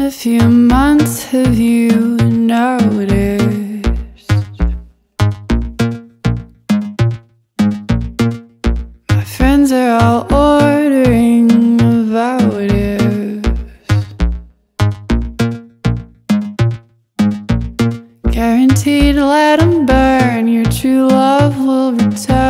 a few months, have you noticed? My friends are all ordering votives. Guaranteed to them burn, your true love will return.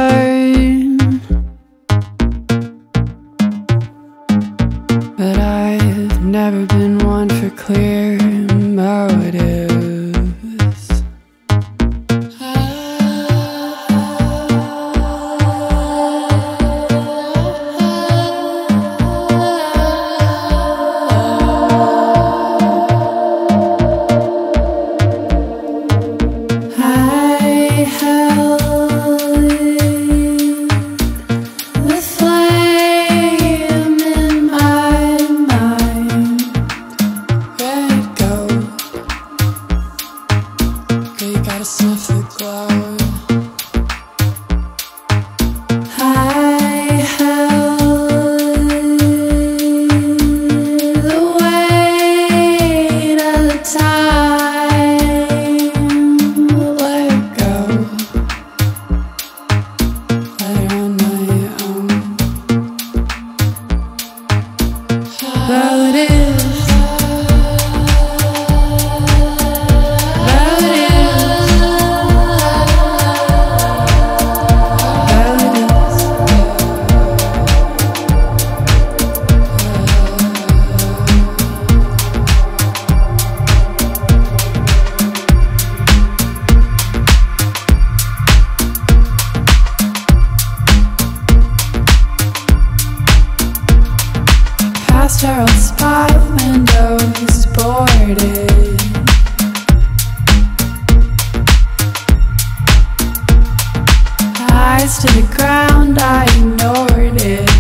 Gotta sniff the glow. To the ground, I ignored it.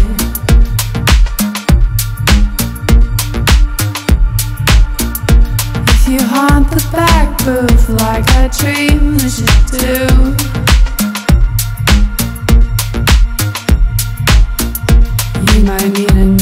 If you haunt the back booth like I dreamed we should do. You might need a